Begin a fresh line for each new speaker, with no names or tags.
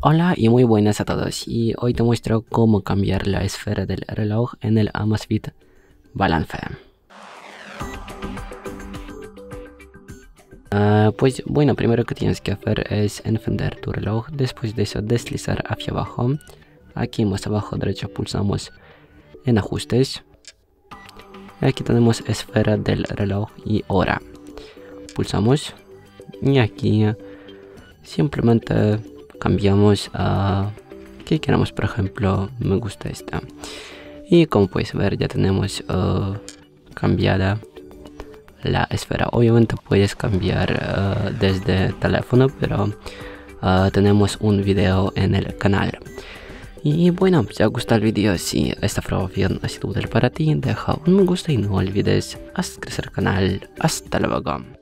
Hola y muy buenas a todos y hoy te muestro cómo cambiar la esfera del reloj en el Amazfit Balance. Ah, pues bueno, primero que tienes que hacer es encender tu reloj, después de eso deslizar hacia abajo. Aquí más abajo derecho pulsamos en ajustes. Aquí tenemos esfera del reloj y hora. Pulsamos y aquí simplemente cambiamos a que queramos por ejemplo me gusta esta y como puedes ver ya tenemos uh, cambiada la esfera obviamente puedes cambiar uh, desde teléfono pero uh, tenemos un video en el canal y bueno, si te ha gustado el video, si esta información ha sido útil para ti, deja un me gusta y no olvides hacer crecer el canal. Hasta luego.